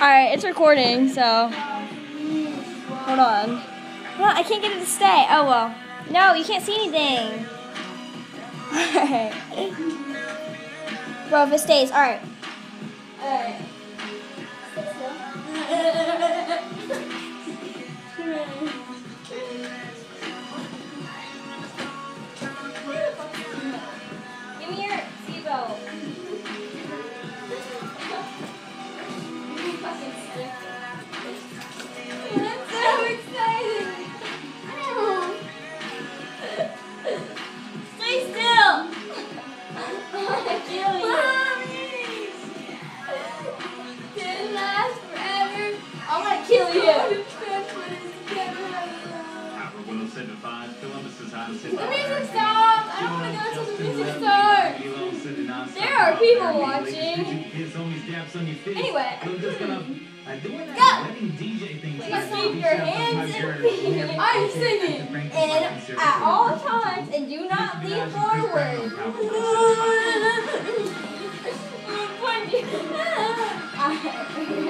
Alright, it's recording, so. Hold on. Well, I can't get it to stay. Oh well. No, you can't see anything. Alright. Bro, if it stays, alright. Alright. I'm gonna kill you. Power 1075, Columbus's hottest hit The music stopped. I don't want to go until the music starts. There are people watching. Anyway. Go. Just keep your hands in feet. I'm singing. And at all times, and do not lean forward. You.